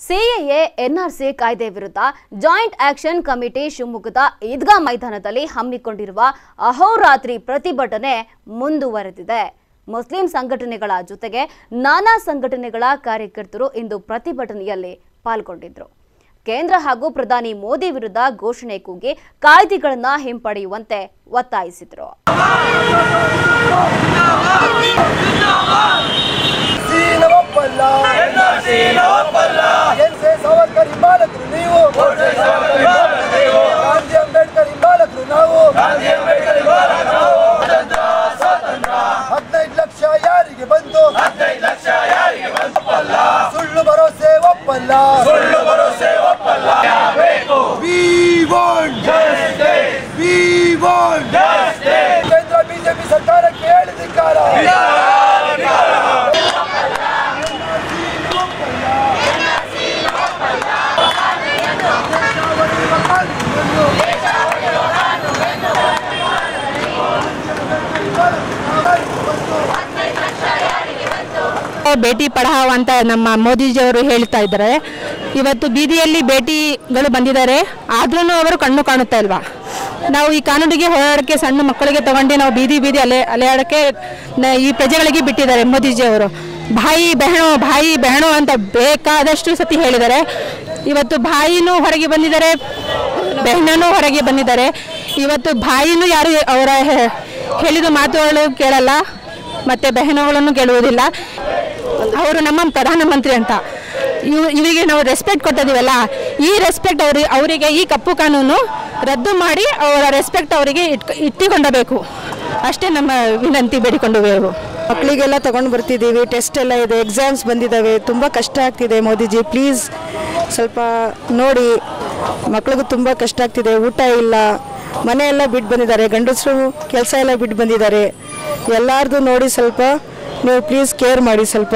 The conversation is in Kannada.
ಸಿಎಎ ಎನ್ಆರ್ಸಿ ಕಾಯ್ದೆ ವಿರುದ್ಧ ಜಾಯಿಂಟ್ ಆಕ್ಷನ್ ಕಮಿಟಿ ಶಿವಮೊಗ್ಗದ ಈದ್ಗಾ ಮೈದಾನದಲ್ಲಿ ಹಮ್ಮಿಕೊಂಡಿರುವ ಅಹೋರಾತ್ರಿ ಪ್ರತಿಭಟನೆ ಮುಂದುವರೆದಿದೆ. ಮುಸ್ಲಿಂ ಸಂಘಟನೆಗಳ ಜೊತೆಗೆ ನಾನಾ ಸಂಘಟನೆಗಳ ಕಾರ್ಯಕರ್ತರು ಇಂದು ಪ್ರತಿಭಟನೆಯಲ್ಲಿ ಪಾಲ್ಗೊಂಡಿದ್ದರು. ಕೇಂದ್ರ ಹಾಗೂ ಪ್ರಧಾನಿ ಮೋದಿ ವಿರುದ್ಧ ಘೋಷಣೆ ಕೂಗಿ ಕಾಯ್ದೆಗಳನ್ನು ಹಿಂಪಡೆಯುವಂತೆ ಒತ್ತಾಯಿಸಿದ್ರು. ಒಪ್ಪಲ್ಲ We want We want ಕೇಂದ್ರ ಭೇಟಿ ಪಡಾವ್ ಅಂತ ನಮ್ಮ ಮೋದಿಜಿಯವರು ಹೇಳ್ತಾ ಇದ್ದಾರೆ. ಇವತ್ತು ಬೀದಿಯಲ್ಲಿ ಭೇಟಿಗಳು ಬಂದಿದ್ದಾರೆ. ಆದ್ರೂ ಅವರು ಕಣ್ಣು ಕಾಣುತ್ತಾ ಇಲ್ವಾ ನಾವು ಈ ಕಾನೂನಿಗೆ ಹೋರಾಡಕ್ಕೆ ಸಣ್ಣ ಮಕ್ಕಳಿಗೆ ತಗೊಂಡು ನಾವು ಬೀದಿ ಬೀದಿ ಅಲೆ ಅಲೆಯಾಡಕ್ಕೆ ಈ ಪ್ರಜೆಗಳಿಗೆ ಬಿಟ್ಟಿದ್ದಾರೆ ಮೋದಿಜಿಯವರು. ಬಾಯಿ ಬೆಹಣೋ ಬಾಯಿ ಬೆಹಣೋ ಅಂತ ಬೇಕಾದಷ್ಟು ಸತಿ ಹೇಳಿದ್ದಾರೆ. ಇವತ್ತು ಬಾಯಿನೂ ಹೊರಗೆ ಬಂದಿದ್ದಾರೆ, ಬೆಹಣನೂ ಹೊರಗೆ ಬಂದಿದ್ದಾರೆ. ಇವತ್ತು ಬಾಯಿನೂ ಯಾರು ಅವರ ಹೇಳಿದ ಮಾತುಗಳು ಕೇಳಲ್ಲ, ಮತ್ತು ಬೆಹನಗಳನ್ನು ಕೇಳುವುದಿಲ್ಲ. ಅವರು ನಮ್ಮ ಪ್ರಧಾನಮಂತ್ರಿ ಅಂತ. ಇವ್, ಇವರಿಗೆ ನಾವು ರೆಸ್ಪೆಕ್ಟ್ ಕೊಟ್ಟಿದ್ದೀವಲ್ಲ ಈ ರೆಸ್ಪೆಕ್ಟ್ ಅವ್ರಿಗೆ ಅವರಿಗೆ ಈ ಕಪ್ಪು ಕಾನೂನು ರದ್ದು ಮಾಡಿ ಅವರ ರೆಸ್ಪೆಕ್ಟ್ ಅವರಿಗೆ ಇಟ್ ಇಟ್ಟುಕೊಂಡಬೇಕು. ಅಷ್ಟೇ ನಮ್ಮ ವಿನಂತಿ ಬೇಡಿಕೊಂಡುವೆವು ಮಕ್ಕಳಿಗೆಲ್ಲ ತಗೊಂಡು ಬರ್ತಿದ್ದೀವಿ ಟೆಸ್ಟ್ ಎಲ್ಲ ಇದೆ ಎಕ್ಸಾಮ್ಸ್ ಬಂದಿದ್ದಾವೆ ತುಂಬ ಕಷ್ಟ ಆಗ್ತಿದೆ ಮೋದಿಜಿ ಪ್ಲೀಸ್ ಸ್ವಲ್ಪ ನೋಡಿ. ಮಕ್ಳಿಗೂ ತುಂಬ ಕಷ್ಟ ಆಗ್ತಿದೆ, ಊಟ ಇಲ್ಲ ಮನೆಯೆಲ್ಲ ಬಿಟ್ಟು ಬಂದಿದ್ದಾರೆ, ಗಂಡಸರು ಕೆಲಸ ಎಲ್ಲ ಬಿಟ್ಟು ಬಂದಿದ್ದಾರೆ. ಎಲ್ಲರದು ನೋಡಿ ಸ್ವಲ್ಪ ನೀವು ಪ್ಲೀಸ್ ಕೇರ್ ಮಾಡಿ ಸ್ವಲ್ಪ.